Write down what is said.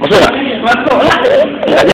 Masuk tak? Masuk lah.